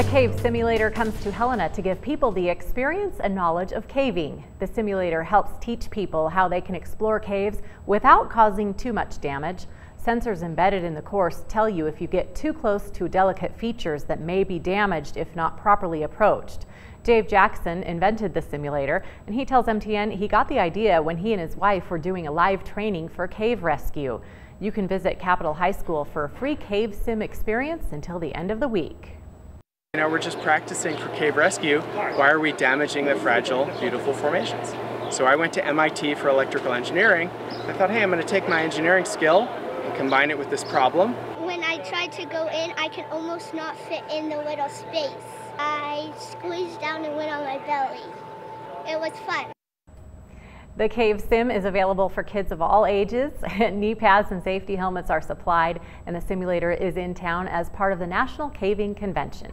A cave simulator comes to Helena to give people the experience and knowledge of caving. The simulator helps teach people how they can explore caves without causing too much damage. Sensors embedded in the course tell you if you get too close to delicate features that may be damaged if not properly approached. Dave Jackson invented the simulator, and he tells MTN he got the idea when he and his wife were doing a live training for cave rescue. You can visit Capitol High School for a free cave sim experience until the end of the week. You know, we're just practicing for cave rescue. Why are we damaging the fragile, beautiful formations? So I went to MIT for electrical engineering. I thought, hey, I'm going to take my engineering skill and combine it with this problem. When I tried to go in, I can almost not fit in the little space. I squeezed down and went on my belly. It was fun. The Cave Sim is available for kids of all ages. Knee pads and safety helmets are supplied, and the simulator is in town as part of the National Caving Convention.